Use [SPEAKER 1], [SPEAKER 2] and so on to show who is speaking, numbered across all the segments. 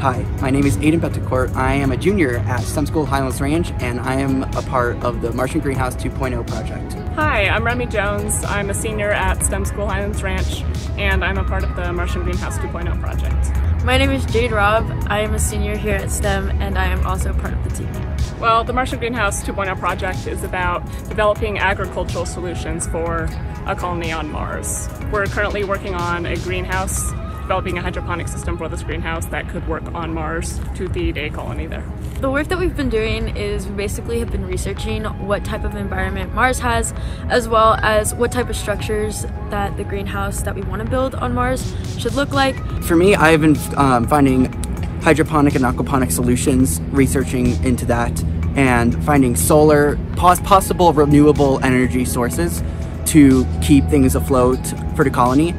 [SPEAKER 1] Hi, my name is Aiden Betancourt. I am a junior at STEM School Highlands Ranch and I am a part of the Martian Greenhouse 2.0 project.
[SPEAKER 2] Hi, I'm Remy Jones. I'm a senior at STEM School Highlands Ranch and I'm a part of the Martian Greenhouse 2.0 project.
[SPEAKER 3] My name is Jade Robb. I am a senior here at STEM and I am also part of the team.
[SPEAKER 2] Well, the Martian Greenhouse 2.0 project is about developing agricultural solutions for a colony on Mars. We're currently working on a greenhouse developing a hydroponic system for this greenhouse that could work on Mars to feed a colony there.
[SPEAKER 3] The work that we've been doing is we basically have been researching what type of environment Mars has, as well as what type of structures that the greenhouse that we want to build on Mars should look like.
[SPEAKER 1] For me, I've been um, finding hydroponic and aquaponic solutions, researching into that, and finding solar, pos possible renewable energy sources to keep things afloat for the colony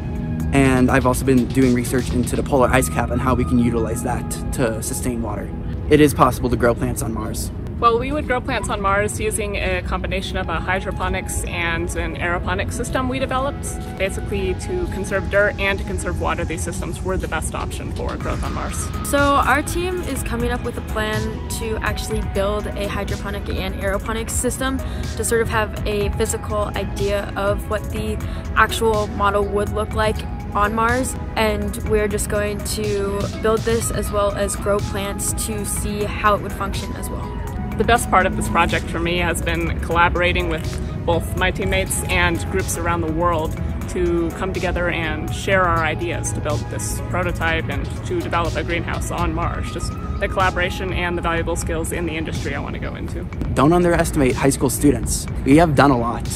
[SPEAKER 1] and I've also been doing research into the polar ice cap and how we can utilize that to sustain water. It is possible to grow plants on Mars.
[SPEAKER 2] Well, we would grow plants on Mars using a combination of a hydroponics and an aeroponics system we developed. Basically, to conserve dirt and to conserve water, these systems were the best option for growth on Mars.
[SPEAKER 3] So our team is coming up with a plan to actually build a hydroponic and aeroponics system to sort of have a physical idea of what the actual model would look like on Mars and we're just going to build this as well as grow plants to see how it would function as well.
[SPEAKER 2] The best part of this project for me has been collaborating with both my teammates and groups around the world to come together and share our ideas to build this prototype and to develop a greenhouse on Mars. Just the collaboration and the valuable skills in the industry I want to go into.
[SPEAKER 1] Don't underestimate high school students. We have done a lot.